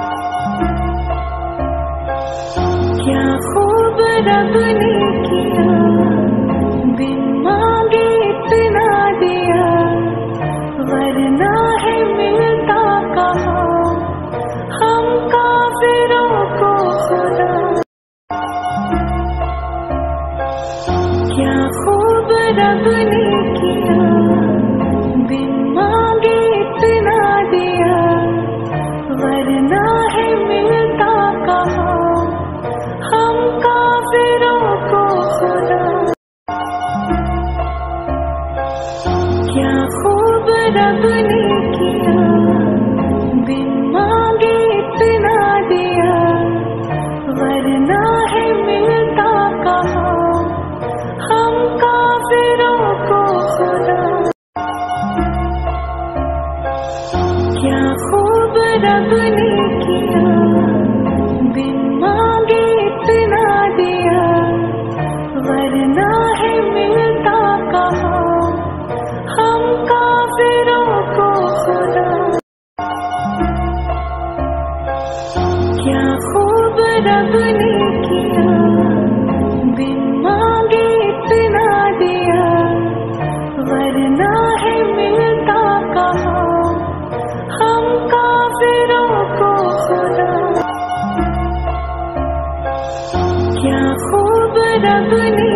क्या खूब रब ने किया वरना है मिलता कहा, हम काफिरों को खुदा। क्या खूब रब किया रब ने किया, बिन मांगे इतना दिया। वरना है मिलता कहा, हम काफिरों को खुदा। क्या खूब रब ने किया, बिन मांगे इतना दिया। वरना क्या खूब रब ने किया, बिन मांगे इतना दिया। वरना है मिलता कहा, हम काफिरों को खुदा। क्या खूब रब ने